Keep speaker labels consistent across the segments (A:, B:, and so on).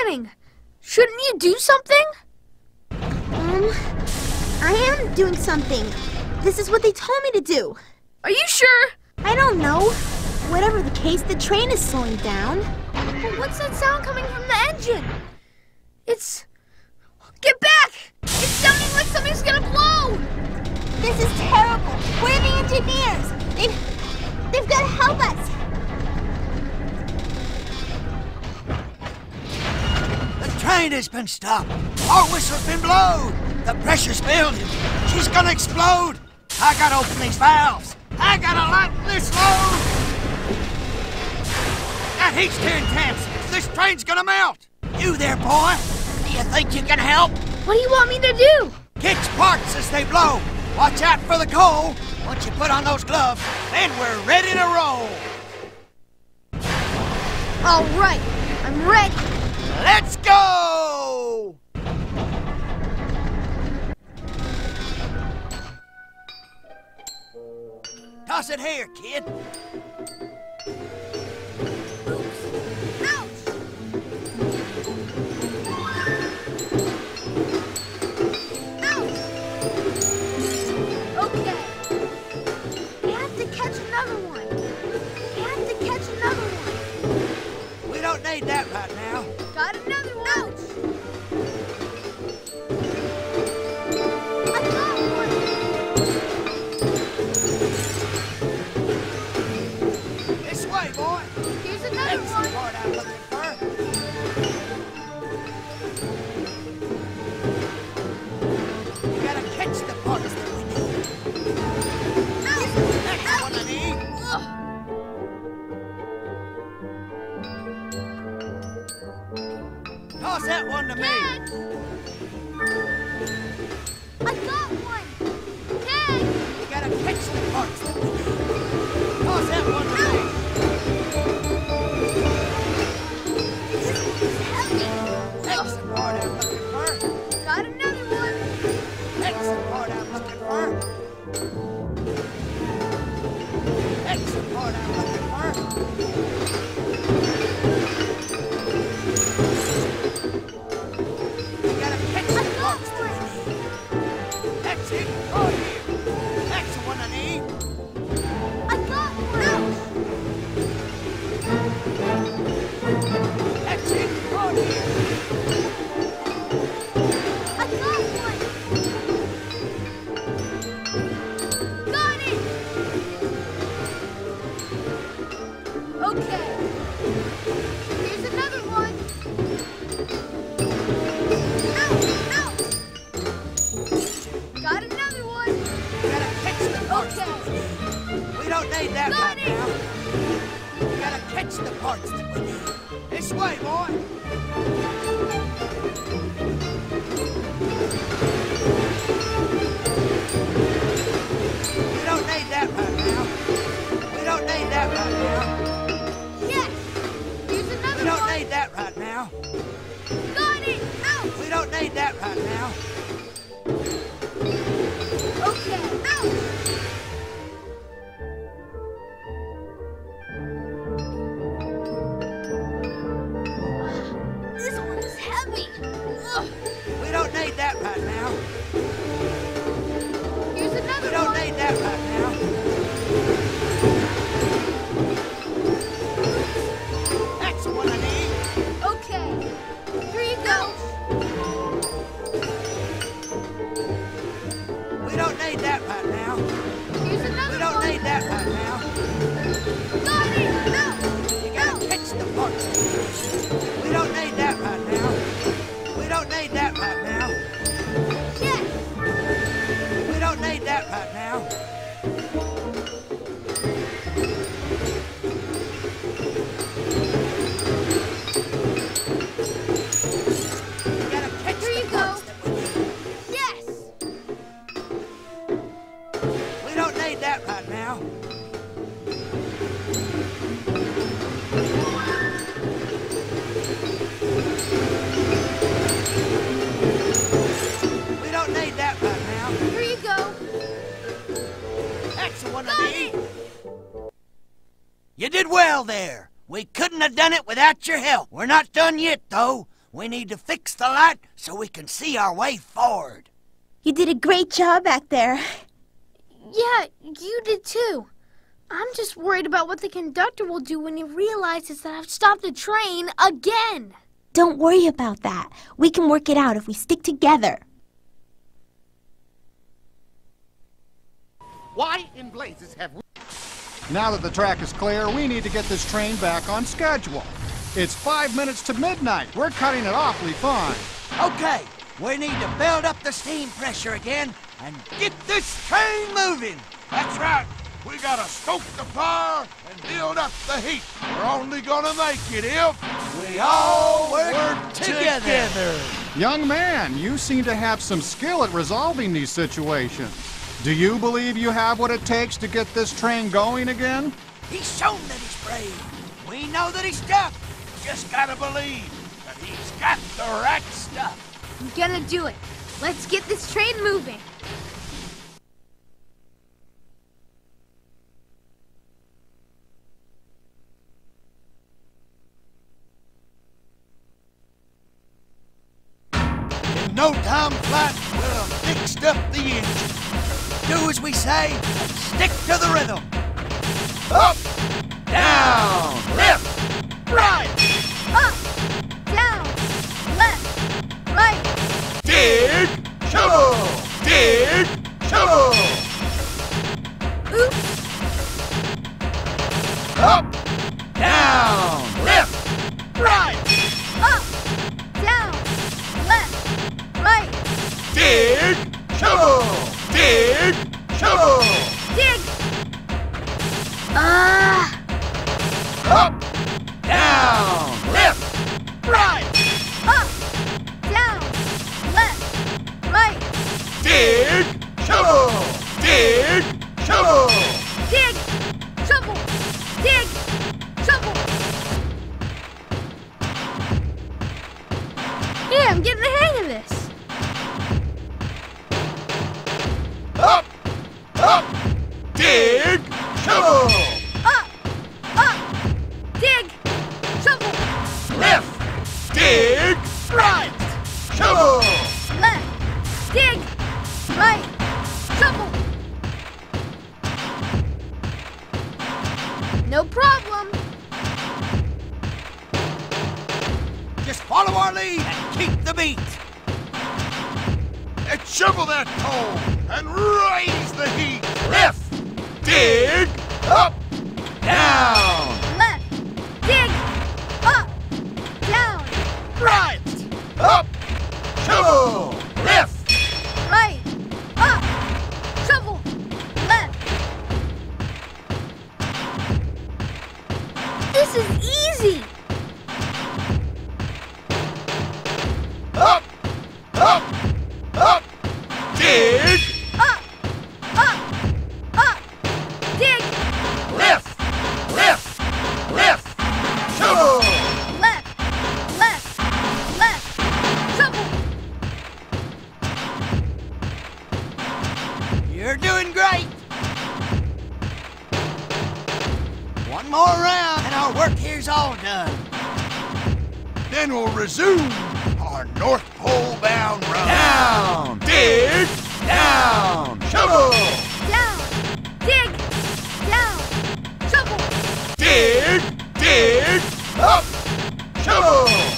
A: happening? Shouldn't you do something?
B: Um, I am doing something. This is what they told me to do.
A: Are you sure?
B: I don't know. Whatever the case, the train is slowing down.
A: But what's that sound coming from the engine? It's. Get back! It's sounding like something's gonna blow!
B: This is terrible. We're the engineers. They've, they've got to help us.
C: Train has been stopped. Our whistle's been blown. The pressure's building. She's gonna explode. I gotta open these valves. I gotta lighten this load. That heat's too intense. This train's gonna melt. You there, boy? Do you think you can help?
A: What do you want me to do?
C: Get sparks as they blow. Watch out for the coal. Once you put on those gloves, then we're ready to roll.
A: All right, I'm ready.
C: Go! Toss it here, kid.
A: Catch
C: the need. That's what I need. Toss that one to me. Don't need that
A: Got
C: right now. You gotta catch the parts that we need. This way, boy. We don't need that right now. We don't need that right now.
A: Yes. Here's another We
C: don't
A: one.
C: need that right now.
A: Got it. Ouch.
C: We don't need that right now.
A: Here's another
C: We don't
A: one.
C: need that right now.
A: Got it.
C: Did well there. We couldn't have done it without your help. We're not done yet, though. we need to fix the light so we can see our way forward.
B: You did a great job back there.
A: Yeah, you did too. I'm just worried about what the conductor will do when he realizes that I've stopped the train again.
B: Don't worry about that. We can work it out if we stick together.
D: Why in blazes have we... Now that the track is clear, we need to get this train back on schedule. It's five minutes to midnight. We're cutting it awfully fine.
C: Okay, we need to build up the steam pressure again and get this train moving.
E: That's right. We gotta stoke the fire and build up the heat. We're only gonna make it if
C: We all work, together.
D: Young man, you seem to have some skill at resolving these situations. Do you believe you have what it takes to get this train going again?
C: He's shown that he's brave. We know that he's tough.
E: just gotta believe that he's got the right stuff.
A: I'm gonna do it. Let's get this train moving.
C: In no time flat, we'll have fixed up the engine. Do as we say stick to the rhythm. Up, down, left, right.
A: Up, down, left, right.
E: Dig, shovel, dig, shovel.
A: Oops.
C: Up, down, left, right.
E: Dig, shovel, dig, shovel.
A: Yeah, I'm getting the hang of this.
E: Up, up, dig, shovel.
C: Follow our lead and keep the beat.
E: And shovel that coal and raise the heat. Left, dig, up,
C: Down,
A: Left, dig, up, down,
E: right, up,
C: our work here's all done.
E: Then we'll resume our North Pole bound run.
C: Down,
E: dig,
C: down,
E: shovel,
A: Down, dig, down, shovel,
E: dig, dig, up, shovel.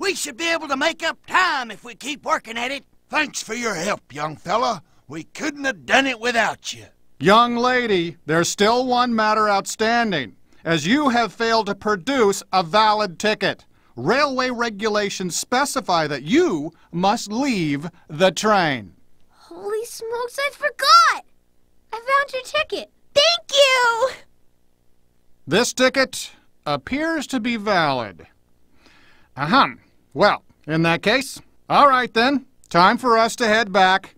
C: We should be able to make up time if we keep working at it.
E: Thanks for your help, young fella. We couldn't have done it without you.
D: Young lady, there's still one matter outstanding, as you have failed to produce a valid ticket. Railway regulations specify that you must leave the train.
A: Holy Holy smokes, I forgot! I found your ticket.
B: Thank you!
D: This ticket appears to be valid. Ahem. Well, in that case, all right then. Time for us to head back.